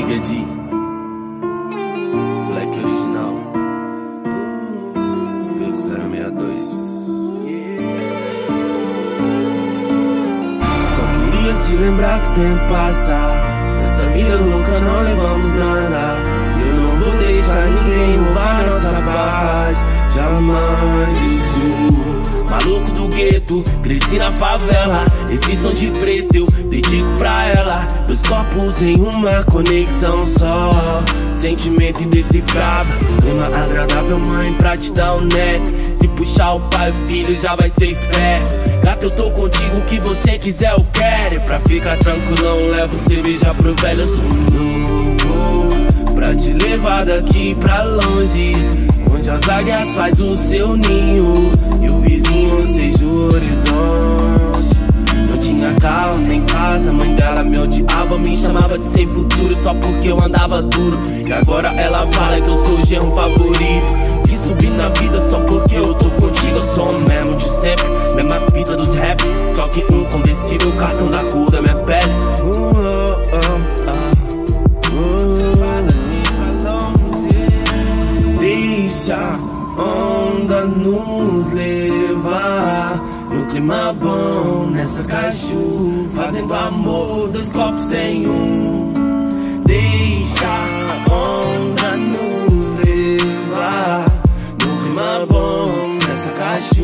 Nigga G. Black original. Meu 062. Só queria te lembrar que o tempo passa. Nessa vida louca não levamos nada. Eu não vou deixar ninguém Maluco do gueto, cresci na favela. Esse som de preto eu dedico pra ela. Dois corpos em uma conexão só. Sentimento indecifrável. Clima agradável, mãe, pra te dar um neto. Se puxar o pai, o filho já vai ser esperto. Gato, eu tô contigo, o que você quiser eu quero. Pra ficar tranquilão, levo cerveja pro velho. Eu sou louco pra te levar daqui pra longe. Onde as águias faz o seu ninho E o vizinho seja o horizonte. Não tinha carro nem casa Mãe dela me odiava, me chamava de sem futuro Só porque eu andava duro. E agora ela fala que eu sou o favorito Que subi na vida só porque eu tô contigo. Eu sou o mesmo de sempre, mesma fita dos rap Só que inconvencível, cartão da cor minha clima bom, nessa caixa Fazendo amor, dois copos em um. Deixa a onda nos levar No clima bom, nessa caixa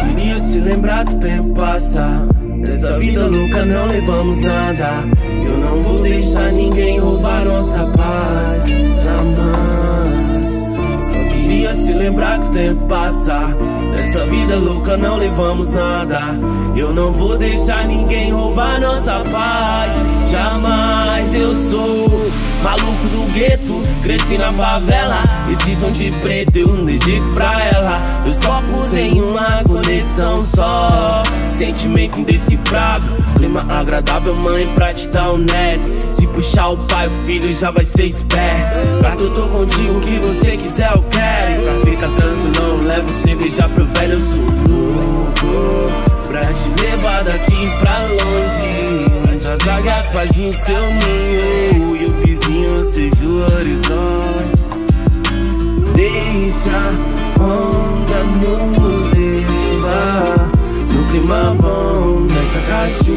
Queria te lembrar que o tempo passa. Nessa vida louca não levamos nada. Eu não vou deixar ninguém roubar nossa paz. Jamais. Só queria te lembrar que o tempo passa. Nessa vida louca não levamos nada. Eu não vou deixar ninguém roubar nossa paz. Jamais eu sou maluco do gueto. Cresci na favela. Esse som de preto eu dedico pra ela. Os copos em uma conexão só. Sentimento indecifrável. Clima agradável, mãe, pra te dar um neto. Se puxar o pai, o filho já vai ser esperto. Gato, eu tô contigo, o que você quiser eu quero. Pra ficar tranquilo, não levo cerveja pro velho. Eu sou louco pra te levar daqui pra longe. As águias fazem o seu ninho o vizinho seja o horizonte. Deixa a onda nos levar no clima bom nessa caixa,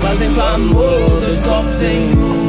fazendo amor dois copos em um.